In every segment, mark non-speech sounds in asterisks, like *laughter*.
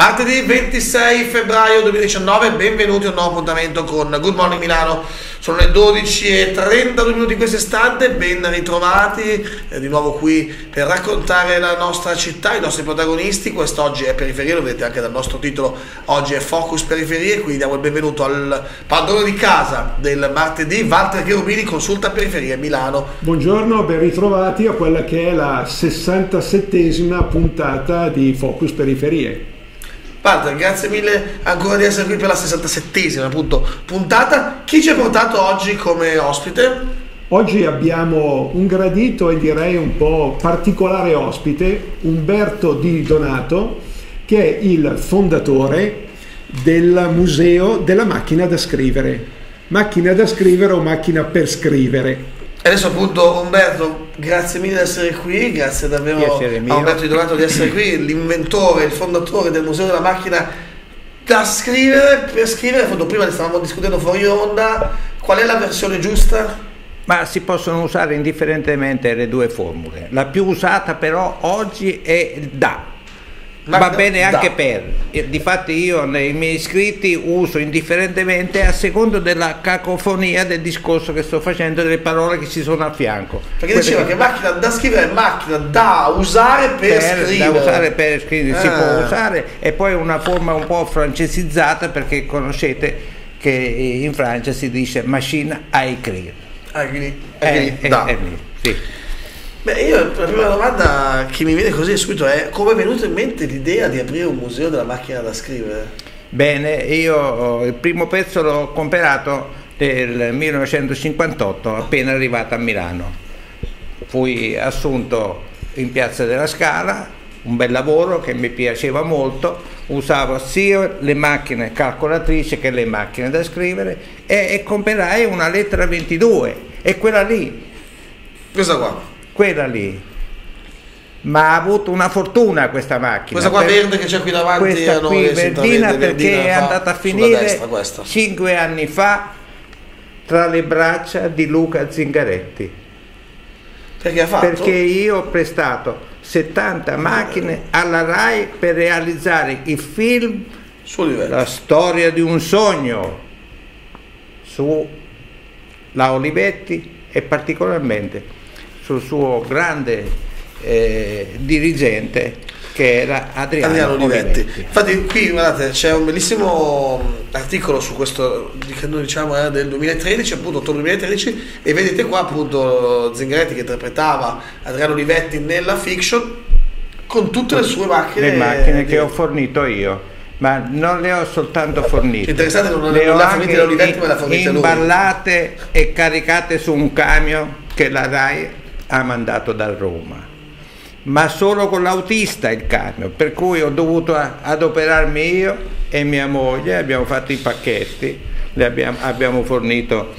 Martedì 26 febbraio 2019, benvenuti a un nuovo appuntamento con Good Morning Milano. Sono le 12.32 minuti in questo ben ritrovati eh, di nuovo qui per raccontare la nostra città, i nostri protagonisti. Quest'oggi è Periferia, lo vedete anche dal nostro titolo, oggi è Focus Periferie, quindi diamo il benvenuto al padrone di casa del martedì, Walter Cherubini, consulta Periferia Milano. Buongiorno, ben ritrovati a quella che è la 67esima puntata di Focus Periferie. Walter, grazie mille ancora di essere qui per la 67esima appunto, puntata. Chi ci ha portato oggi come ospite? Oggi abbiamo un gradito e direi un po' particolare ospite, Umberto Di Donato, che è il fondatore del Museo della Macchina da Scrivere. Macchina da scrivere o macchina per scrivere. Adesso appunto Umberto, grazie mille di essere qui, grazie davvero a Umberto Di Donato di essere qui, l'inventore, il fondatore del Museo della Macchina da scrivere, per scrivere, appunto prima ne stavamo discutendo fuori onda, qual è la versione giusta? Ma si possono usare indifferentemente le due formule. La più usata però oggi è da, Ma va bene anche da. per. E Difatti io nei miei scritti uso indifferentemente a secondo della cacofonia del discorso che sto facendo delle parole che ci sono a fianco. Perché Quelle diceva che macchina da scrivere è macchina da usare per, per- scrivere. da usare per scrivere si Ah. può usare e poi una forma un po' francesizzata perché conoscete che in Francia si dice machine à écrire. Ah, quindi, Eh, eh, eh, sì. Beh, io la prima domanda che mi viene così subito è come è venuta in mente l'idea di aprire un museo della macchina da scrivere? Bene, io oh, il primo pezzo l'ho comprato nel 1958, appena arrivato a Milano. Fui assunto in Piazza della Scala, un bel lavoro che mi piaceva molto, usavo sia le macchine calcolatrici che le macchine da scrivere e, e comperai una lettera 22 e quella lì, Questa qua. Quella lì. Ma ha avuto una fortuna questa macchina. Questa qua per- verde che c'è qui davanti questa a noi, qui verdina perché è andata a finire destra, questa. cinque anni fa tra le braccia di Luca Zingaretti Perché ha fatto? perché io ho prestato 70 macchine alla RAI per realizzare il film. La storia di un sogno su la Olivetti e particolarmente sul suo grande eh, dirigente che era Adriano, Adriano Olivetti. Olivetti. Infatti qui guardate c'è un bellissimo mh, articolo su questo di- che noi diciamo era del 2013, appunto ottobre 2013 e vedete qua appunto Zingaretti che interpretava Adriano Olivetti nella fiction con tutte le sue macchine. le macchine che ho fornito io, ma non le ho soltanto fornite. Interessante, non- le le ho anche Olivetti, lui. imballate e caricate su un camion che la RAI ha mandato da Roma. Ma solo con l'autista il camion, per cui ho dovuto adoperarmi io e mia moglie, abbiamo fatto i pacchetti, le abbiamo, abbiamo fornito,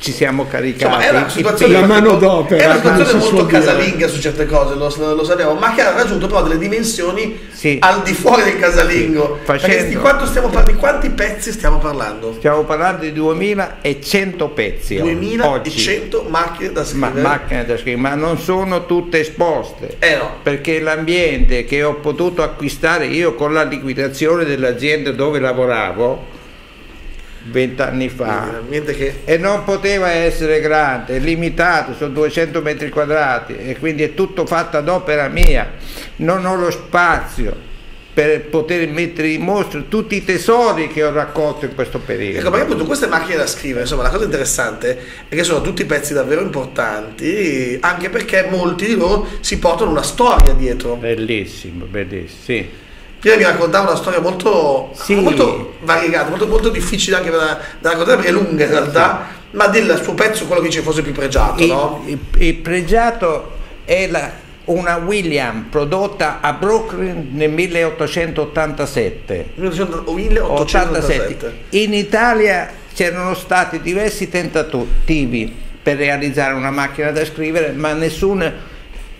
ci siamo caricati. Insomma, è una i situazione, La manodopera, è una come situazione si molto casalinga su certe cose, lo, lo sappiamo, ma che ha raggiunto però delle dimensioni Sì. al di fuori del casalingo. Facendo- di, quanto stiamo par- di quanti pezzi stiamo parlando? Stiamo parlando di 2100 pezzi. oggi. 2100 macchine da Ma, scrivere. macchine da scrivere, ma non sono tutte esposte. Eh no. Perché l'ambiente che ho potuto acquistare io con la liquidazione dell'azienda dove lavoravo vent'anni fa che... e non poteva essere grande, è limitato, sono 200 metri quadrati e quindi è tutto fatto ad opera mia, non ho lo spazio per poter mettere in mostra tutti i tesori che ho raccolto in questo periodo. Ecco, perché appunto queste macchine da scrivere, insomma, la cosa interessante è che sono tutti pezzi davvero importanti, anche perché molti di loro si portano una storia dietro. Bellissimo, bellissimo, sì. Prima mi raccontava una storia molto, Sì. molto variegata, molto, molto difficile anche da, da raccontare perché è lunga in realtà, ma del suo pezzo quello che dice fosse più pregiato, Il, no? il- il pregiato è la- una William prodotta a Brooklyn nel 1887. 1887. 87. In Italia c'erano stati diversi tentativi per realizzare una macchina da scrivere, ma nessuno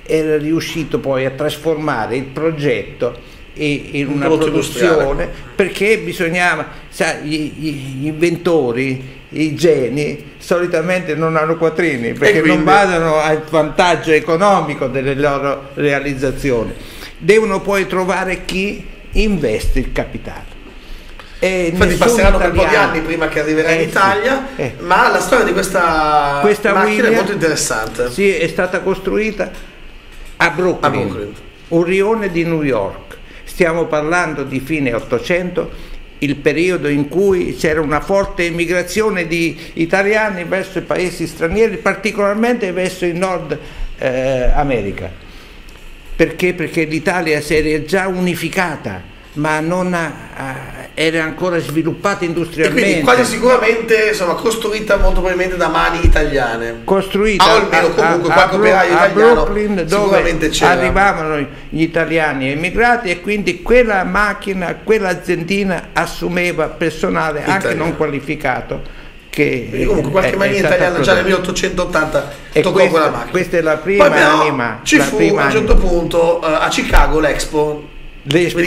era riuscito poi a trasformare il progetto in Un una prodotto produzione perché bisognava, sai, gli, gli- inventori, i geni solitamente non hanno quattrini perché quindi? non vadano al vantaggio economico delle loro realizzazioni. Devono poi trovare chi investe il capitale. E Infatti passeranno per un po' di anni prima che arriverà eh, in Italia, sì, eh. ma la storia di questa, questa macchina William, è molto interessante. Sì, è stata costruita a Brooklyn, a Brooklyn, un rione di New York. Stiamo parlando di fine 800 il periodo in cui c'era una forte immigrazione di italiani verso i paesi stranieri, particolarmente verso il nord eh, America. Perché? Perché l'Italia si era già unificata ma non ha, era ancora sviluppata industrialmente. E quindi quasi sicuramente insomma, costruita molto probabilmente da mani italiane. Costruita o almeno comunque a, qualche a, operaio a italiano Brooklyn, dove c'era. arrivavano gli italiani emigrati e quindi quella macchina, quell'aziendina assumeva personale Italiano. anche non qualificato. Che comunque qualche maniera italiana già nel 1880 e toccò questa, quella macchina. Questa è la prima Poi anima. Ci fu a un certo punto uh, a Chicago l'Expo L'Expo,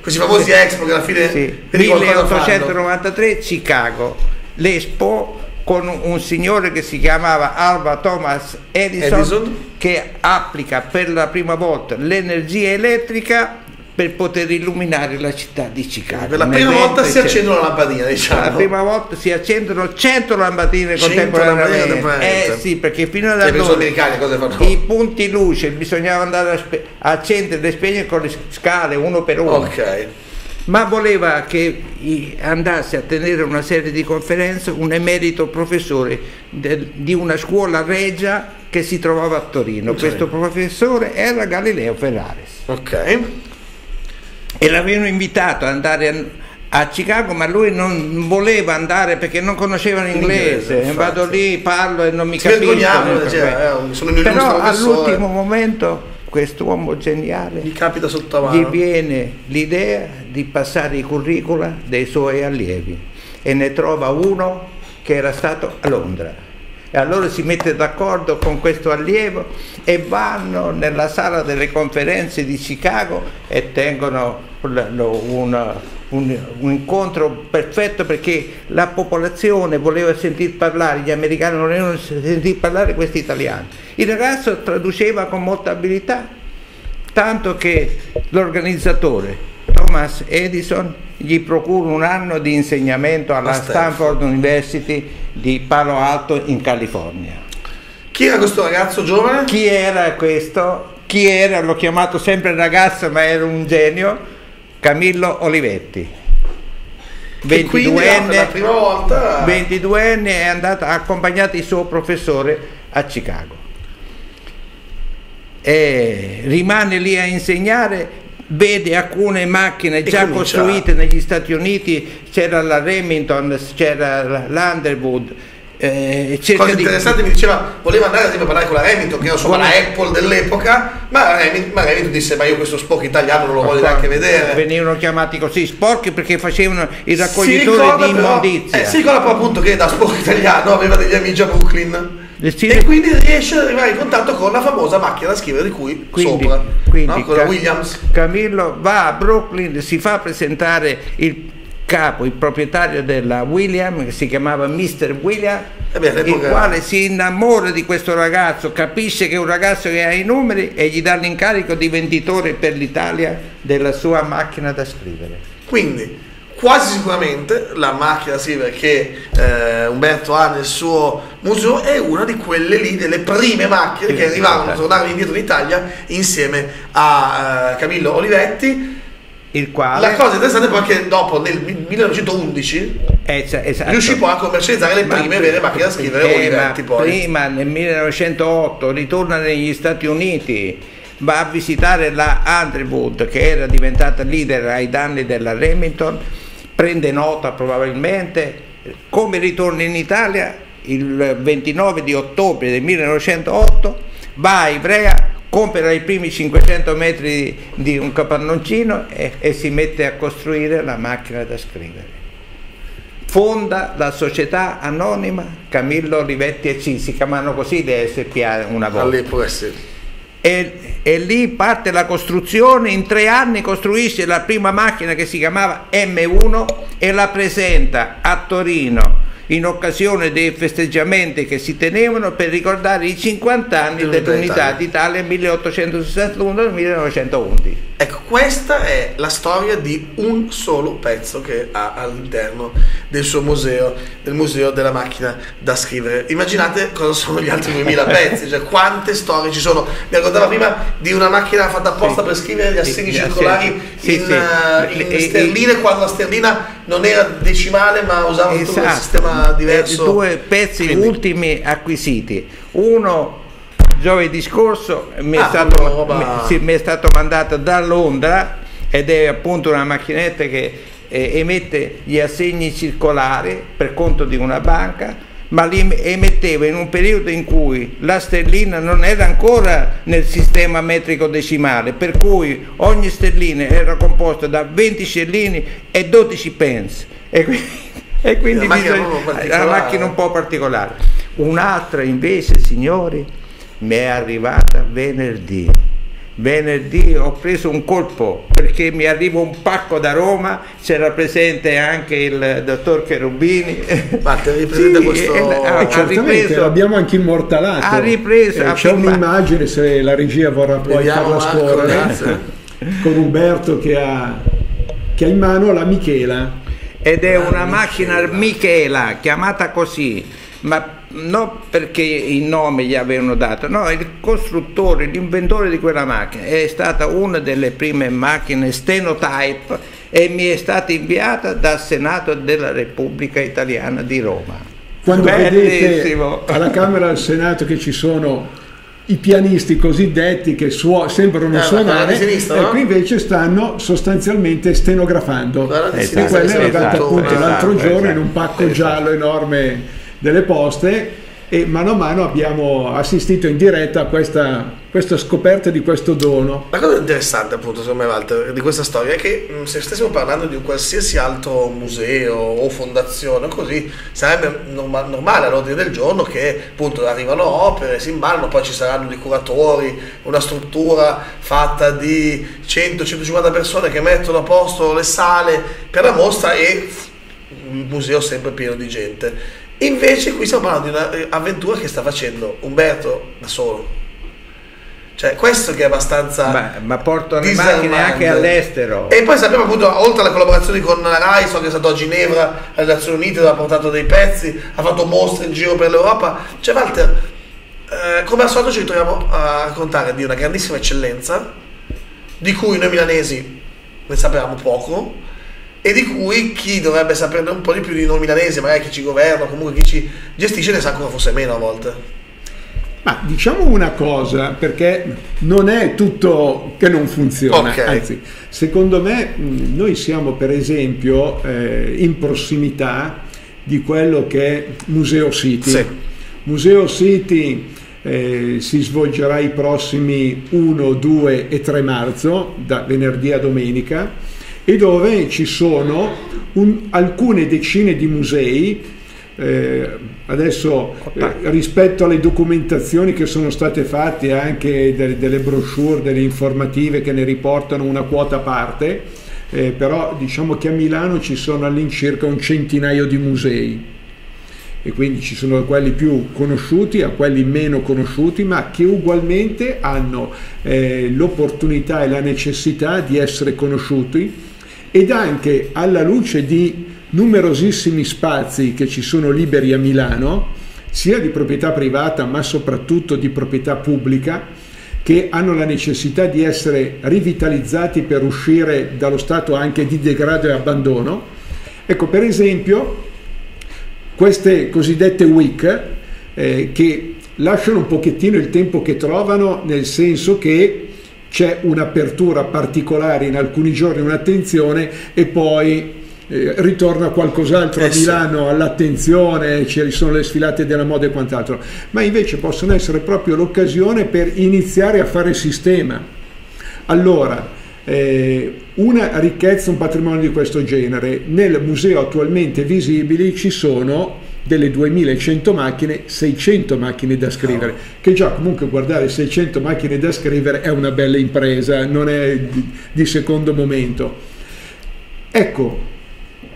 questi famosi Expo che alla fine sì, 1893 Chicago. l'Expo con un signore che si chiamava Alva Thomas Edison, Edison, che applica per la prima volta l'energia elettrica per poter illuminare la città di Chicago. Per la prima volta si accende una lampadina, diciamo. Per la prima volta si accendono 100 lampadine contemporaneamente. Eh sì, perché fino ad allora i punti luce bisognava andare a, spe- a accendere e spegnere con le scale uno per uno. Ok. Ma voleva che andasse a tenere una serie di conferenze un emerito professore de- di una scuola regia che si trovava a Torino. Okay. Questo professore era Galileo Ferraris. Ok e l'avevano invitato ad andare a, a, Chicago, ma lui non voleva andare perché non conosceva l'inglese. Inglese, Vado lì, parlo e non mi si capisco. Cioè, eh, Però all'ultimo momento quest'uomo geniale gli, capita sotto mano. gli viene l'idea di passare i curricula dei suoi allievi e ne trova uno che era stato a Londra e allora si mette d'accordo con questo allievo e vanno nella sala delle conferenze di Chicago e tengono un, un, un, incontro perfetto perché la popolazione voleva sentir parlare, gli americani volevano sentir parlare questi italiani. Il ragazzo traduceva con molta abilità, tanto che l'organizzatore Thomas Edison gli procura un anno di insegnamento alla Stanford University di Palo Alto in California. Chi era questo ragazzo giovane? Chi era questo? Chi era? L'ho chiamato sempre ragazzo ma era un genio, Camillo Olivetti. 22enne, 22enne è andato, ha accompagnato il suo professore a Chicago e rimane lì a insegnare vede alcune macchine già costruite negli Stati Uniti, c'era la Remington, c'era l'Underwood. Eh, Cosa interessante di... mi diceva voleva andare a parlare con la Remington che era insomma la Apple dell'epoca ma Remington, ma Remington disse ma io questo sporco italiano non lo voglio neanche vedere. venivano chiamati così sporchi perché facevano il raccoglitore di immondizia eh, si ricorda però appunto che da sporco italiano aveva degli amici a Brooklyn e quindi riesce ad arrivare in contatto con la famosa macchina da scrivere di cui quindi, sopra, quindi no? con la Williams. Camillo va a Brooklyn, si fa presentare il capo, il proprietario della William, che si chiamava Mr. William, eh beh, il quale si innamora di questo ragazzo, capisce che è un ragazzo che ha i numeri e gli dà l'incarico di venditore per l'Italia della sua macchina da scrivere. Quindi quasi sicuramente la macchina Silver che eh, Umberto ha nel suo museo è una di quelle lì, delle prime macchine che arrivavano, tornavano indietro in Italia insieme a eh, Camillo Olivetti. Il quale... La cosa interessante è poi che dopo nel 1911 esatto. riuscì poi a commercializzare le prime vere macchine da scrivere eh, Olivetti. Poi. Prima nel 1908 ritorna negli Stati Uniti va a visitare la Underwood che era diventata leader ai danni della Remington prende nota probabilmente, come ritorna in Italia il 29 di ottobre del 1908, va a Ivrea, compra i primi 500 metri di un capannoncino e, e si mette a costruire la macchina da scrivere. Fonda la società anonima Camillo Olivetti e C, si chiamano così le SPA una volta. All'epoca sì e, e, lì parte la costruzione, in tre anni costruisce la prima macchina che si chiamava M1 e la presenta a Torino in occasione dei festeggiamenti che si tenevano per ricordare i 50 anni dell'unità d'Italia 1861-1911. Ecco, questa è la storia di un solo pezzo che ha all'interno del suo museo, del museo della macchina da scrivere. Immaginate cosa sono gli altri 2000 *laughs* pezzi, cioè quante storie ci sono. Mi raccontava prima di una macchina fatta apposta Sì. per scrivere gli assegni Sì, circolari sì, in, eh, in E- e- sterline quando la sterlina non era decimale ma usava tutto un sistema diverso. Eh, Due pezzi Quindi- ultimi acquisiti. Uno giovedì scorso mi, Ah, è stato, quello roba- mi- sì, mi è stato mandato da Londra ed è appunto una macchinetta che eh, emette gli assegni circolari per conto di una banca ma li emetteva in un periodo in cui la sterlina non era ancora nel sistema metrico decimale, per cui ogni sterlina era composta da 20 sterlini e 12 pence. E quindi, *laughs* e quindi La macchina bisogna- particolare. macchina un po' particolare. Un'altra invece, signori, mi è arrivata venerdì. Venerdì ho preso un colpo perché mi arriva un pacco da Roma, c'era presente anche il dottor Cherubini. Ma te ripresenta *laughs* questo- e- ha- Eh, ha certamente, ripreso- l'abbiamo anche immortalato. Ha ripreso, Eh, c'è un'immagine, se la regia vorrà poi Vediamo, farla scorrere, con Umberto che ha, che ha in mano la Michela. ed è Ah, una Michela. macchina Michela chiamata così ma non perché il nome gli avevano dato no il costruttore l'inventore di quella macchina è stata una delle prime macchine stenotype e mi è stata inviata dal Senato della Repubblica Italiana di Roma Quando vedete Bellissimo. alla Camera del Senato che ci sono i pianisti cosiddetti che suo- sembrano Eh, suonare, sinistra, e no? qui invece stanno sostanzialmente stenografando. Esatto, E quella arrivata tutto appunto l'altro esatto, giorno in esatto, un pacco esatto. giallo enorme delle poste e mano a mano abbiamo assistito in diretta a questa, questa scoperta di questo dono. La cosa interessante, appunto, secondo me, Walter, di questa storia è che mh, se stessimo parlando di un qualsiasi altro museo o fondazione così, sarebbe norma- normale all'ordine del giorno che appunto arrivano opere, si imballano, poi ci saranno dei curatori, una struttura fatta di 100-150 persone che mettono a posto le sale per la mostra e il museo sempre pieno di gente. Invece qui stiamo parlando di un'avventura che sta facendo Umberto da solo. Cioè, questo che è abbastanza. ma, ma portano le macchine anche all'estero E poi sappiamo appunto, oltre alle collaborazioni con la Rai, so che è stato a Ginevra, alle Nazioni Unite, dove ha portato dei pezzi, ha fatto mostre in giro per l'Europa. Cioè, Walter, eh, come al solito ci ritroviamo a raccontare di una grandissima eccellenza, di cui noi milanesi ne sapevamo poco, e di cui chi dovrebbe saperne un po' di più di noi milanesi, magari chi ci governa, comunque chi ci gestisce, ne sa ancora forse meno a volte. Ma diciamo una cosa, perché non è tutto che non funziona, Ok. anzi, secondo me mh, noi siamo per esempio eh, in prossimità di quello che è Museo City. Sì. Museo City eh, si svolgerà i prossimi 1, 2 e 3 marzo, da venerdì a domenica, e dove ci sono un- alcune decine di musei. eh, adesso eh, rispetto alle documentazioni che sono state fatte anche delle, delle brochure, delle informative che ne riportano una quota a parte, eh, però diciamo che a Milano ci sono all'incirca un centinaio di musei e quindi ci sono quelli più conosciuti a quelli meno conosciuti, ma che ugualmente hanno eh, l'opportunità e la necessità di essere conosciuti ed anche alla luce di numerosissimi spazi che ci sono liberi a Milano, sia di proprietà privata ma soprattutto di proprietà pubblica, che hanno la necessità di essere rivitalizzati per uscire dallo stato anche di degrado e abbandono. Ecco, per esempio, queste cosiddette week eh, che lasciano un pochettino il tempo che trovano, nel senso che c'è un'apertura particolare in alcuni giorni, un'attenzione e poi eh, ritorna qualcos'altro Eh a sì. Milano all'attenzione, ci sono le sfilate della moda e quant'altro, ma invece possono essere proprio l'occasione per iniziare a fare sistema. Allora, eh, una ricchezza, un patrimonio di questo genere, nel museo attualmente visibili ci sono delle 2100 macchine, 600 macchine da scrivere, che già comunque guardare 600 macchine da scrivere è una bella impresa, non è di, di secondo momento. Ecco,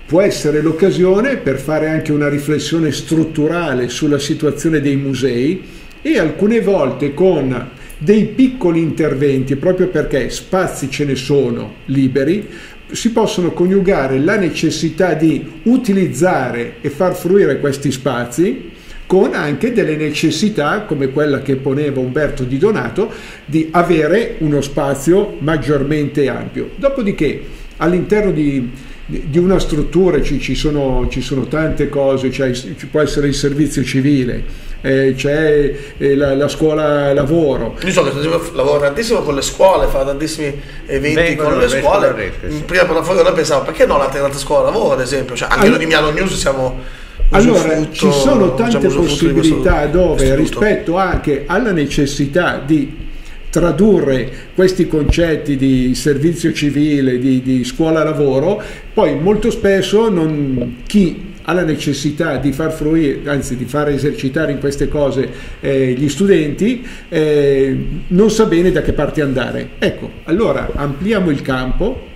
può essere l'occasione per fare anche una riflessione strutturale sulla situazione dei musei e alcune volte con dei piccoli interventi, proprio perché spazi ce ne sono liberi, si possono coniugare la necessità di utilizzare e far fruire questi spazi con anche delle necessità come quella che poneva Umberto Di Donato di avere uno spazio maggiormente ampio. Dopodiché all'interno di, di una struttura ci, ci, sono, ci sono, tante cose, cioè, ci può essere il servizio civile, eh, c'è eh, la, la, scuola lavoro. Io so che lavoro tantissimo con le scuole, fa tantissimi eventi Vengono con le scuole. Scuole sì. Prima per la fuori noi pensavo perché no l'alternata scuola lavoro ad esempio, cioè, anche allora, noi di Milano News siamo allora ci sono tante diciamo, possibilità dove rispetto anche alla necessità di tradurre questi concetti di servizio civile, di, di scuola lavoro, poi molto spesso non, chi ha la necessità di far fruire, anzi di far esercitare in queste cose eh, gli studenti, eh, non sa bene da che parte andare. Ecco, allora ampliamo il campo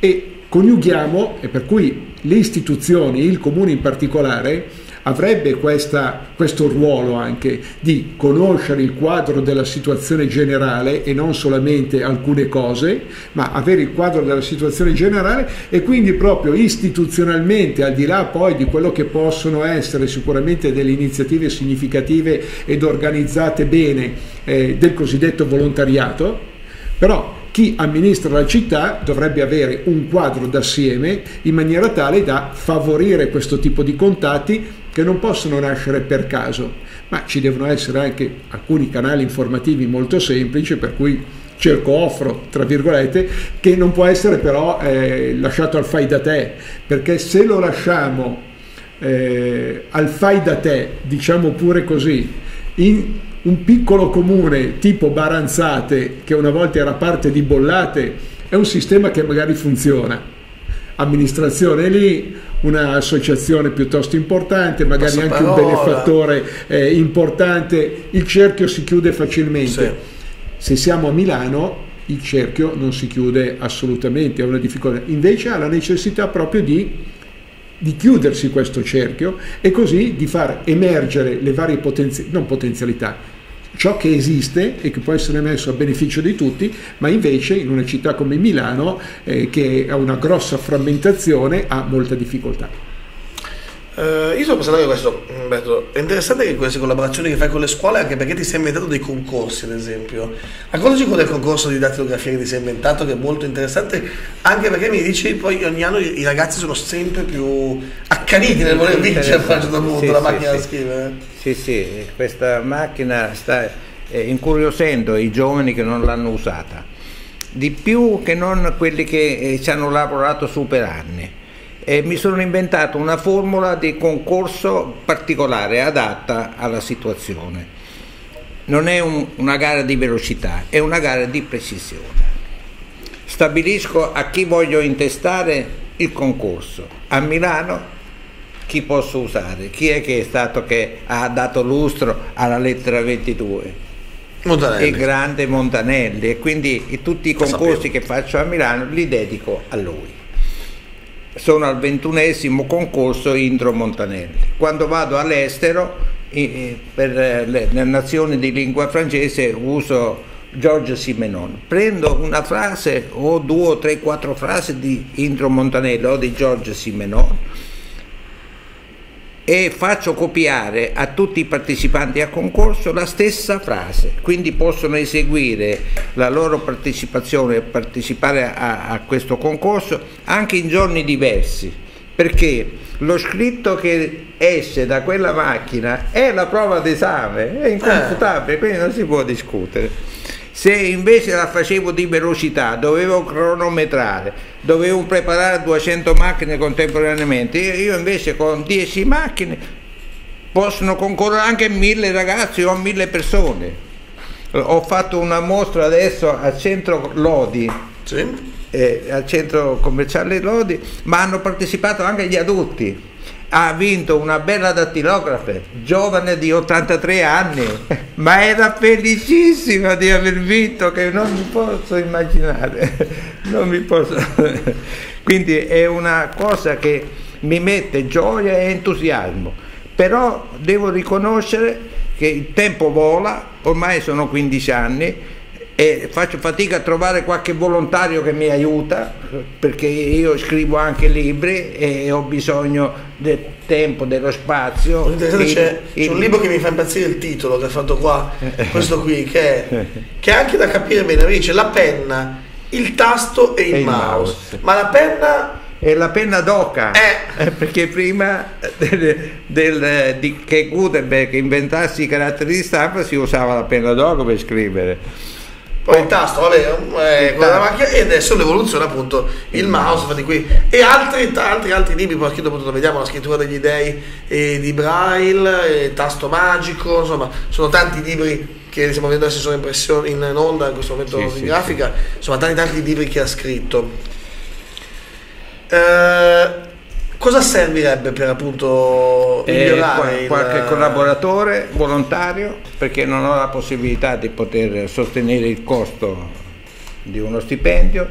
e coniughiamo, e per cui le istituzioni, il comune in particolare, avrebbe questa, questo ruolo anche di conoscere il quadro della situazione generale e non solamente alcune cose, ma avere il quadro della situazione generale e quindi proprio istituzionalmente, al di là poi di quello che possono essere sicuramente delle iniziative significative ed organizzate bene eh, del cosiddetto volontariato, però chi amministra la città dovrebbe avere un quadro d'assieme in maniera tale da favorire questo tipo di contatti che non possono nascere per caso, ma ci devono essere anche alcuni canali informativi molto semplici per cui cerco offro, tra virgolette, che non può essere però eh, lasciato al fai da te, perché se lo lasciamo eh, al fai da te, diciamo pure così, in un piccolo comune tipo Baranzate, che una volta era parte di Bollate, è un sistema che magari funziona. Amministrazione lì, un'associazione piuttosto importante, magari anche un benefattore eh, importante, il cerchio si chiude facilmente. Sì. Se siamo a Milano il cerchio non si chiude assolutamente, ha una difficoltà, invece ha la necessità proprio di di chiudersi questo cerchio e così di far emergere le varie potenzi- non potenzialità, ciò che esiste e che può essere messo a beneficio di tutti, ma invece in una città come Milano, eh, che ha una grossa frammentazione, ha molta difficoltà. Uh, io sto pensando che questo, Umberto, è interessante che queste collaborazioni che fai con le scuole, anche perché ti sei inventato dei concorsi, ad esempio. Raccontaci qual è il concorso di dattilografia che ti sei inventato, che è molto interessante, anche perché mi dici poi ogni anno i ragazzi sono sempre più accaniti nel voler vincere a un certo punto sì, la macchina sì, da scrivere. Sì, sì, questa macchina sta eh, incuriosendo i giovani che non l'hanno usata, di più che non quelli che eh, ci hanno lavorato su per anni e mi sono inventato una formula di concorso particolare, adatta alla situazione. Non è un, una gara di velocità, è una gara di precisione. Stabilisco a chi voglio intestare il concorso. A Milano chi posso usare? Chi è che è stato che ha dato lustro alla lettera 22? Montanelli. Il grande Montanelli e quindi tutti i concorsi che faccio a Milano li dedico a lui sono al ventunesimo concorso Indro Montanelli. Quando vado all'estero, per eh, le nazioni di lingua francese, uso Georges Simenon. Prendo una frase o due o tre, quattro frasi di Indro Montanelli o di Georges Simenon e faccio copiare a tutti i partecipanti al concorso la stessa frase, quindi possono eseguire la loro partecipazione e partecipare a, a questo concorso anche in giorni diversi, perché lo scritto che esce da quella macchina è la prova d'esame, è inconfutabile, quindi non si può discutere. Se invece la facevo di velocità, dovevo cronometrare, dovevo preparare 200 macchine contemporaneamente, io invece con 10 macchine possono concorrere anche mille ragazzi o mille persone. Ho fatto una mostra adesso al centro Lodi. Sì. Eh, al centro commerciale Lodi, ma hanno partecipato anche gli adulti ha vinto una bella dattilografe, giovane di 83 anni, *laughs* ma era felicissima di aver vinto, che non mi posso immaginare, *laughs* non mi posso... *laughs* Quindi è una cosa che mi mette gioia e entusiasmo, però devo riconoscere che il tempo vola, ormai sono 15 anni e faccio fatica a trovare qualche volontario che mi aiuta perché io scrivo anche libri e ho bisogno del tempo, dello spazio. C'è, il, un libro che mi fa impazzire il titolo che ha fatto qua, *laughs* questo qui, che è, che è anche da capire bene, dice la penna, il tasto e il, e il mouse. mouse. Ma la penna è la penna d'oca eh. eh. perché prima del, del, di, che Gutenberg inventassi i caratteri di stampa si usava la penna d'oca per scrivere poi il tasto, vabbè, eh, con la macchina e adesso l'evoluzione appunto il mouse, infatti qui e altri, altri, altri libri, poi scritto appunto vediamo la scrittura degli dei eh, di Braille, eh, tasto magico, insomma, sono tanti libri che stiamo vedendo adesso sono in, in onda in questo momento sì, in sì, grafica, sì. insomma tanti tanti libri che ha scritto. Eh, cosa servirebbe per appunto eh, migliorare eh, qualche il... collaboratore volontario perché non ho la possibilità di poter sostenere il costo di uno stipendio.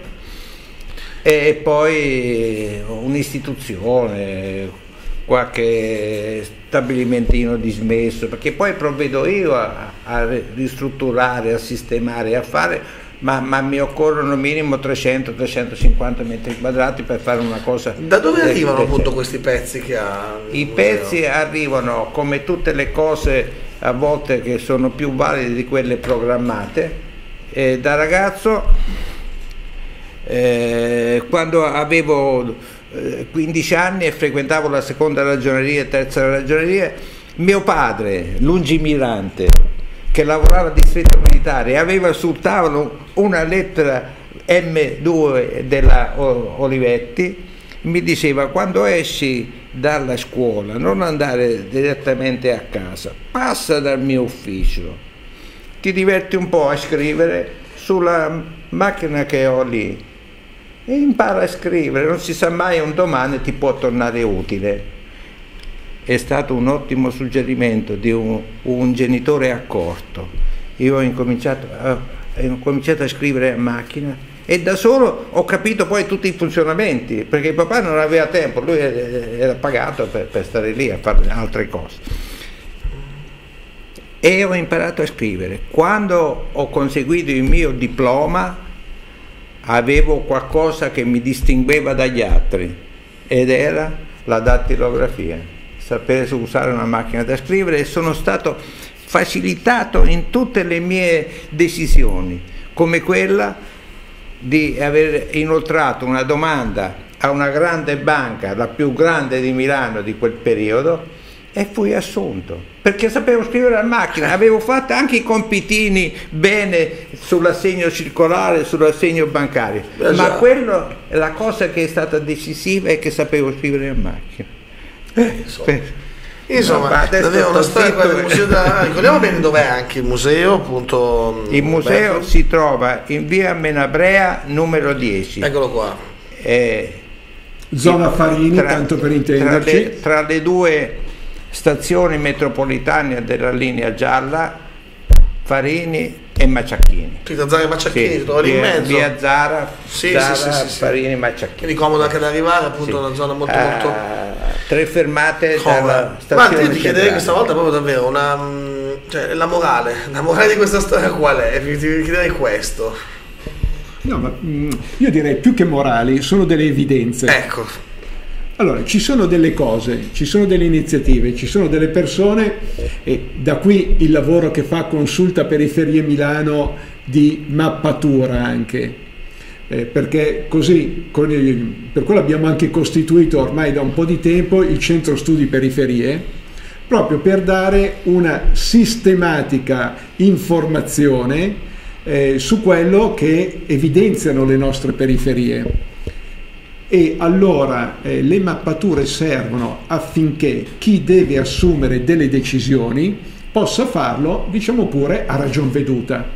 E poi un'istituzione qualche stabilimentino dismesso perché poi provvedo io a, a ristrutturare a sistemare a fare ma, ma, mi occorrono minimo 300-350 metri quadrati per fare una cosa. Da dove arrivano decente. appunto questi pezzi che ha? I pezzi arrivano come tutte le cose a volte che sono più valide di quelle programmate. E da ragazzo, eh, quando avevo eh, 15 anni e frequentavo la seconda ragioneria e terza ragioneria, mio padre, lungimirante, che lavorava al distretto militare e aveva sul tavolo una lettera M2 della Olivetti, mi diceva quando esci dalla scuola non andare direttamente a casa, passa dal mio ufficio, ti diverti un po' a scrivere sulla macchina che ho lì e impara a scrivere, non si sa mai un domani ti può tornare utile è stato un ottimo suggerimento di un, un genitore accorto. Io ho incominciato, a, ho cominciato a scrivere a macchina e da solo ho capito poi tutti i funzionamenti, perché il papà non aveva tempo, lui era pagato per, per stare lì a fare altre cose. E ho imparato a scrivere. Quando ho conseguito il mio diploma avevo qualcosa che mi distingueva dagli altri ed era la dattilografia sapere usare una macchina da scrivere e sono stato facilitato in tutte le mie decisioni, come quella di aver inoltrato una domanda a una grande banca, la più grande di Milano di quel periodo, e fui assunto. Perché sapevo scrivere a macchina, avevo fatto anche i compitini bene sull'assegno circolare, sull'assegno bancario, Beh, ma quello, la cosa che è stata decisiva è che sapevo scrivere a macchina. Insomma, insomma no, davvero una storia del museo da... ricordiamo bene dov'è anche il museo appunto il museo Berto. si trova in via Menabrea numero 10 eccolo qua. Eh, zona Farini tra, tanto per intenderci. tra le, tra le due stazioni metropolitane della linea gialla Farini e Macciacchini. Tita Zara e Macciacchini, sì, trovi in mezzo. Via Zara, sì, Zara sì, sì, Farini e Macciacchini. Quindi comodo anche da arrivare, appunto, sì. una zona molto uh, molto... Tre fermate dalla stazione Ma io ti chiederei questa volta proprio davvero una... Cioè, la morale, *laughs* la morale di questa storia qual è? Ti chiederei questo. No, ma io direi più che morali, sono delle evidenze. Ecco. Allora, ci sono delle cose, ci sono delle iniziative, ci sono delle persone e da qui il lavoro che fa Consulta Periferie Milano di mappatura anche, eh, perché così, il, per quello abbiamo anche costituito ormai da un po' di tempo il Centro Studi Periferie, proprio per dare una sistematica informazione eh, su quello che evidenziano le nostre periferie e allora eh, le mappature servono affinché chi deve assumere delle decisioni possa farlo, diciamo pure, a ragion veduta.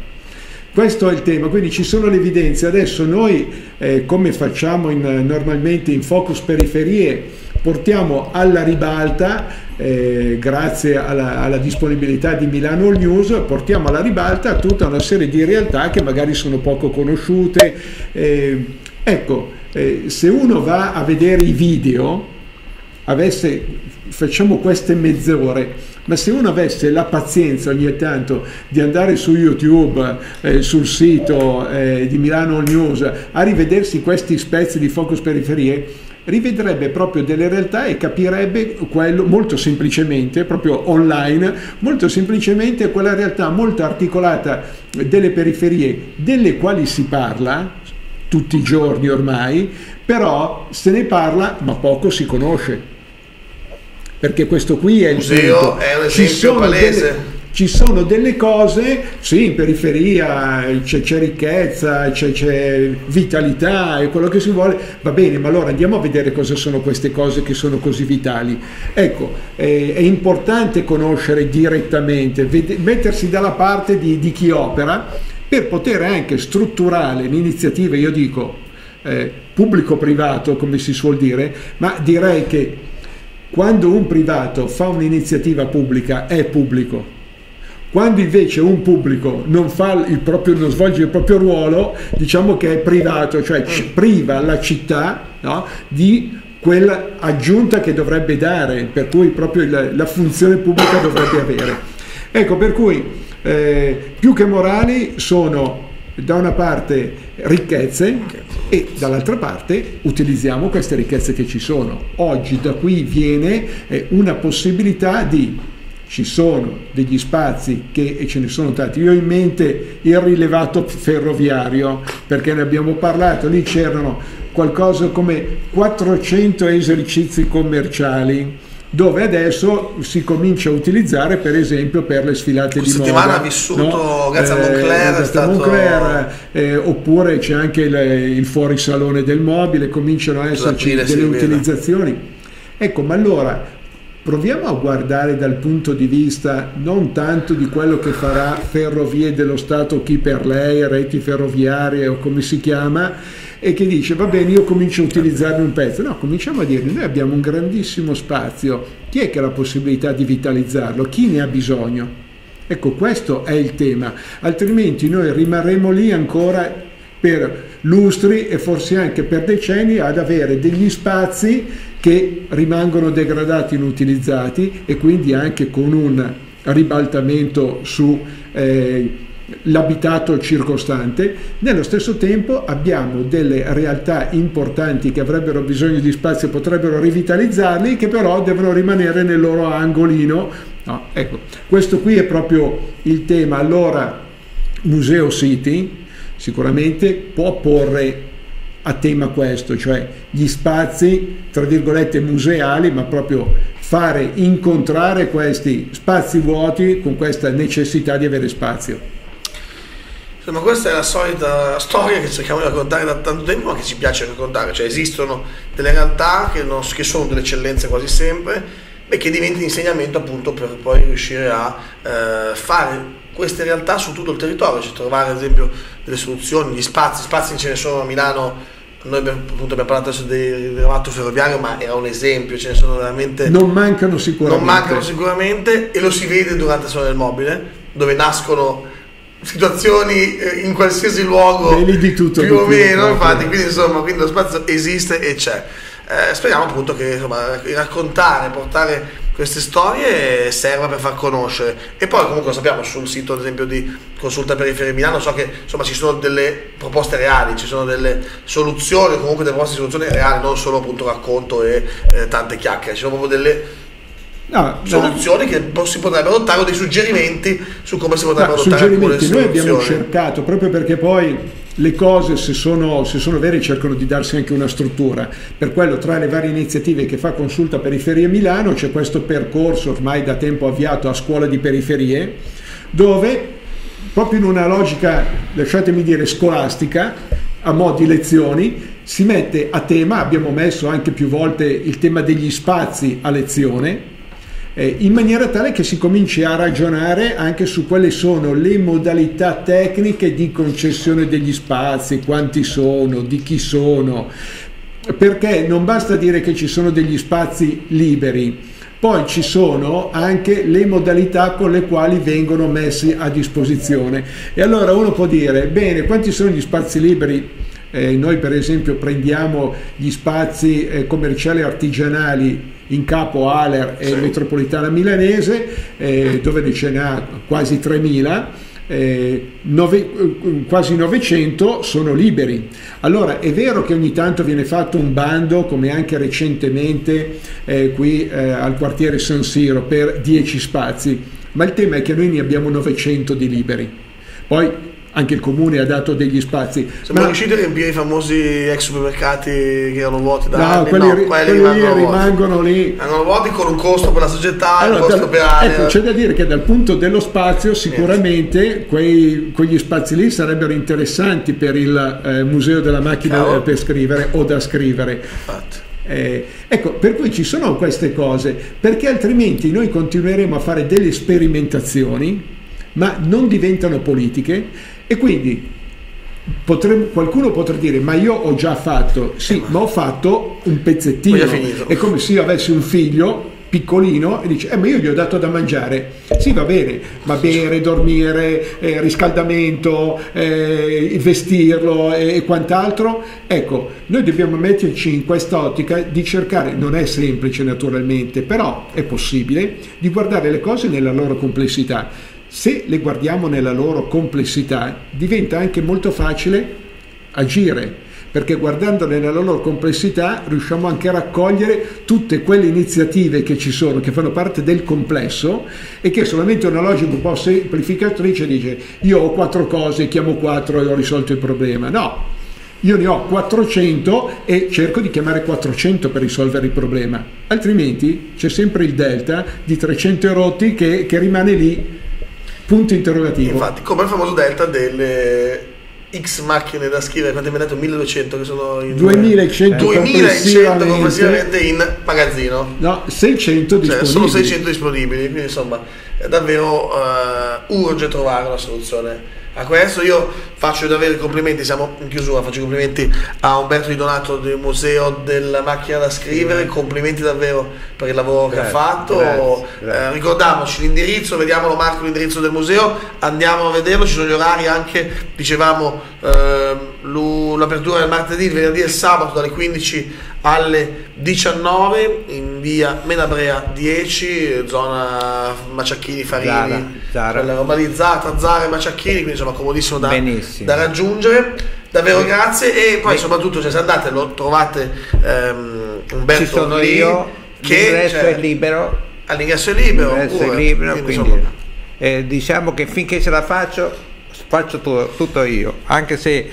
Questo è il tema, quindi ci sono le evidenze. Adesso noi, eh, come facciamo in, normalmente in Focus Periferie, portiamo alla ribalta, eh, grazie alla, alla, disponibilità di Milano All News, portiamo alla ribalta tutta una serie di realtà che magari sono poco conosciute. Eh, ecco, eh, se uno va a vedere i video, avesse, facciamo queste mezz'ore, ma se uno avesse la pazienza ogni tanto di andare su YouTube, eh, sul sito eh, di Milano News, a rivedersi questi spezzi di Focus Periferie, rivedrebbe proprio delle realtà e capirebbe quello molto semplicemente, proprio online, molto semplicemente quella realtà molto articolata delle periferie, delle quali si parla tutti i giorni ormai, però se ne parla ma poco si conosce. Perché questo qui è il museo è un esempio palese. Delle, ci sono delle cose, sì, in periferia c'è, c'è ricchezza, c'è, c'è, vitalità e quello che si vuole, va bene, ma allora andiamo a vedere cosa sono queste cose che sono così vitali. Ecco, eh, è importante conoscere direttamente, ved- mettersi dalla parte di, di, chi opera per poter anche strutturare l'iniziativa, io dico, eh, pubblico-privato, come si suol dire, ma direi che quando un privato fa un'iniziativa pubblica è pubblico quando invece un pubblico non, proprio, non, svolge il proprio ruolo, diciamo che è privato, cioè priva la città no, di quella aggiunta che dovrebbe dare, per cui proprio la, la funzione pubblica dovrebbe avere. Ecco, per cui eh, più che morali sono da una parte ricchezze e dall'altra parte utilizziamo queste ricchezze che ci sono. Oggi da qui viene eh, una possibilità di ci sono degli spazi che, e ce ne sono tanti, io ho in mente il rilevato ferroviario perché ne abbiamo parlato, lì c'erano qualcosa come 400 esercizi commerciali dove adesso si comincia a utilizzare per esempio per le sfilate Questa di moda. settimana ha vissuto no? grazie a Moncler, eh, stato... Moncler eh, oppure c'è anche il, il fuorisalone del mobile, cominciano a esserci delle utilizzazioni. Ecco, ma allora Proviamo a guardare dal punto di vista non tanto di quello che farà Ferrovie dello Stato, chi per lei, reti ferroviarie o come si chiama, e che dice va bene io comincio a utilizzarne un pezzo. No, cominciamo a dire noi abbiamo un grandissimo spazio, chi è che ha la possibilità di vitalizzarlo? Chi ne ha bisogno? Ecco, questo è il tema, altrimenti noi rimarremo lì ancora per lustri e forse anche per decenni ad avere degli spazi che rimangono degradati, inutilizzati e quindi anche con un ribaltamento su eh, l'abitato circostante. Nello stesso tempo abbiamo delle realtà importanti che avrebbero bisogno di spazio, potrebbero rivitalizzarli, che però devono rimanere nel loro angolino. No, ecco, questo qui è proprio il tema. Allora, Museo City sicuramente può porre a tema questo, cioè gli spazi, tra virgolette, museali, ma proprio fare incontrare questi spazi vuoti con questa necessità di avere spazio. Insomma, questa è la solita storia che cerchiamo di raccontare da tanto tempo, ma che ci piace raccontare, cioè esistono delle realtà che, non, che sono delle eccellenze quasi sempre e che diventano insegnamento appunto per poi riuscire a eh, fare queste realtà su tutto il territorio, cioè trovare ad esempio delle soluzioni, gli spazi, spazi ce ne sono a Milano noi abbiamo, appunto, abbiamo parlato adesso del rematto ferroviario, ma era un esempio, ce ne sono veramente. Non mancano sicuramente. Non mancano sicuramente e lo si vede durante il Salone del Mobile, dove nascono situazioni eh, in qualsiasi luogo di tutto, più o meno, infatti, quindi insomma, quindi lo spazio esiste e c'è. Eh, speriamo appunto che insomma, raccontare, portare queste storie serva per far conoscere. E poi comunque lo sappiamo sul sito ad esempio di Consulta Periferia Milano so che insomma ci sono delle proposte reali ci sono delle soluzioni comunque delle proposte di soluzioni reali non solo appunto racconto e eh, tante chiacchiere. Ci sono proprio delle No, soluzioni no. che si potrebbero adottare o dei suggerimenti su come si potrebbero no, adottare suggerimenti noi abbiamo cercato proprio perché poi le cose se sono, se sono, vere cercano di darsi anche una struttura. Per quello tra le varie iniziative che fa Consulta Periferie Milano c'è questo percorso ormai da tempo avviato a scuola di periferie dove proprio in una logica, lasciatemi dire, scolastica, a mo' di lezioni, si mette a tema, abbiamo messo anche più volte il tema degli spazi a lezione, eh, in maniera tale che si cominci a ragionare anche su quali sono le modalità tecniche di concessione degli spazi, quanti sono, di chi sono, perché non basta dire che ci sono degli spazi liberi, poi ci sono anche le modalità con le quali vengono messi a disposizione. E allora uno può dire, bene, quanti sono gli spazi liberi? Eh, noi per esempio prendiamo gli spazi eh, commerciali artigianali in capo Aler e Sì. Metropolitana Milanese, eh, dove ce n'ha quasi 3.000. eh, nove- eh, quasi 900 sono liberi. Allora è vero che ogni tanto viene fatto un bando, come anche recentemente eh, qui eh, al quartiere San Siro, per 10 spazi, ma il tema è che noi ne abbiamo 900 di liberi. Poi anche il comune ha dato degli spazi. Siamo ma- riusciti a riempire i famosi ex supermercati che erano vuoti da No, anni? quelli, no, quelli quelli rimangono rimangono lì. Rimangono vuoti con un costo per la società, un Allora, costo dal- per ecco, c'è da dire che dal punto dello spazio sicuramente quei- quegli spazi lì sarebbero interessanti per il eh, museo della macchina Cavolo. eh, per scrivere o da scrivere. Infatti. Eh, ecco, per cui ci sono queste cose, perché altrimenti noi continueremo a fare delle sperimentazioni, ma non diventano politiche e quindi potremmo- qualcuno potrà dire ma io ho già fatto, sì, ma ho fatto un pezzettino, è come se io avessi un figlio piccolino e dice eh ma io gli ho dato da mangiare. Sì va bene ma bere dormire eh, riscaldamento eh, vestirlo e, e quant'altro. Ecco noi dobbiamo metterci in questa ottica di cercare non è semplice naturalmente però è possibile di guardare le cose nella loro complessità se le guardiamo nella loro complessità diventa anche molto facile agire perché guardandole nella loro complessità riusciamo anche a raccogliere tutte quelle iniziative che ci sono, che fanno parte del complesso e che solamente una logica un po' semplificatrice dice io ho quattro cose, chiamo quattro e ho risolto il problema. No, io ne ho 400 e cerco di chiamare 400 per risolvere il problema, altrimenti c'è sempre il delta di 300 rotti che, che rimane lì, punto interrogativo. Infatti, come il famoso delta delle X macchine da scrivere, quante mi hai detto? 1200 che sono in 2100 2100 complessivamente. in magazzino. No, 600 Cioè, disponibili. sono 600 disponibili, quindi insomma è davvero eh, urge trovare una soluzione a questo. Io faccio davvero i complimenti, siamo in chiusura, faccio i complimenti a Umberto Di Donato del Museo della Macchina da Scrivere, complimenti davvero per il lavoro che ha Grazie, fatto. grazie, grazie. Eh, ricordiamoci l'indirizzo, vediamolo Marco l'indirizzo del museo, andiamo a vederlo, ci sono gli orari anche, dicevamo, ehm, lu- l'apertura del martedì, il venerdì e il sabato dalle 15 alle 19 in via Menabrea 10, zona Maciacchini, Farini, Zara, Zara. roba lì, Zara, Zara e Maciacchini, quindi insomma comodissimo da, da raggiungere. Davvero grazie e poi Beh. soprattutto cioè, se andate lo trovate ehm, Umberto Ci sono lì, io, che l'ingresso cioè, è libero, all'ingresso è libero, l'ingresso è pure, libero, quindi, quindi insomma, eh, diciamo che finché ce la faccio, faccio tu- tutto io, anche se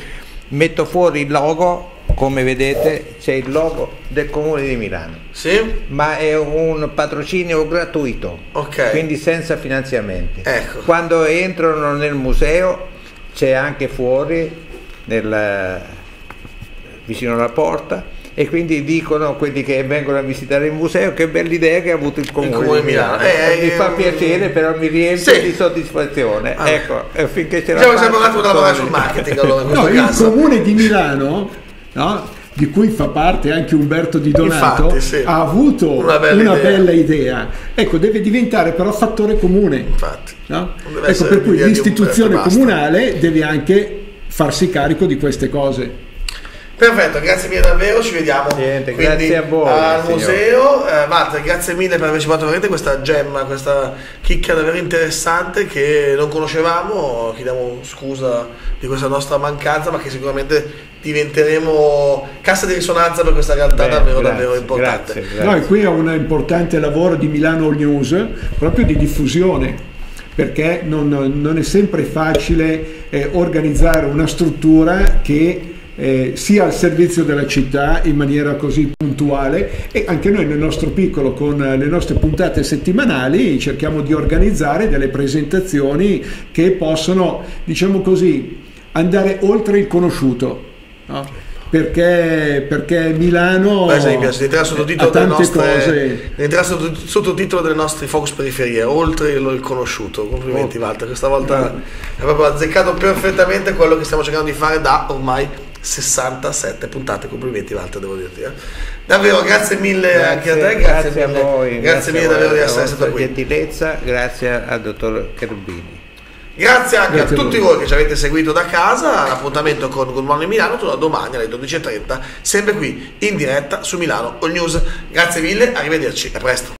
metto fuori il logo, come vedete c'è il logo del comune di Milano, sì? ma è un patrocinio gratuito, Ok. quindi senza finanziamenti. Ecco. Quando entrano nel museo c'è anche fuori, nel- vicino alla porta, e quindi dicono quelli che vengono a visitare il museo che bella idea che ha avuto il comune, Comune di Milano. Milano. Eh, mi fa ehm, piacere, però mi riempie sì. di soddisfazione. Ah. ecco, e finché ce la Diciamo faccio, siamo andati a lavorare sul marketing allora No, il caso. comune di Milano, no, di cui fa parte anche Umberto Di Donato, Infatti, sì. ha avuto Una una bella bella, idea. idea. Ecco, deve diventare però fattore comune. Infatti. no? Ecco, per cui l'istituzione Umberto comunale deve anche farsi carico di queste cose. Perfetto, grazie mille davvero, ci vediamo Niente, quindi grazie a voi, al signor. museo. Eh, Walter, grazie mille per averci fatto vedere questa gemma, questa chicca davvero interessante che non conoscevamo. Chiediamo scusa di questa nostra mancanza, ma che sicuramente diventeremo cassa di risonanza per questa realtà Bene, davvero, grazie, davvero importante. grazie, grazie. Noi qui è un importante lavoro di Milano All News, proprio di diffusione, perché non, non è sempre facile eh, organizzare una struttura che eh, sia al servizio della città in maniera così puntuale e anche noi nel nostro piccolo con le nostre puntate settimanali cerchiamo di organizzare delle presentazioni che possono, diciamo così, andare oltre il conosciuto. no? Perché, perché Milano Per esempio, se entra ha sottotitolo delle nostre sotto- sottotitolo delle nostre Focus Periferie, oltre il, conosciuto. Complimenti Walter, questa volta hai proprio azzeccato perfettamente quello che stiamo cercando di fare da ormai 67 puntate. Complimenti Walter, devo dirti. eh. Davvero, grazie mille anche a te, grazie, grazie mille, a voi, grazie mille a davvero di essere stato qui. gentilezza, grazie al dottor Cherubini. Grazie anche Grazie a a tutti voi. voi che ci avete seguito da casa. L'appuntamento con Good Morning Milano torna domani alle 12.30, sempre qui in diretta su Milano All News. Grazie mille, arrivederci, a presto.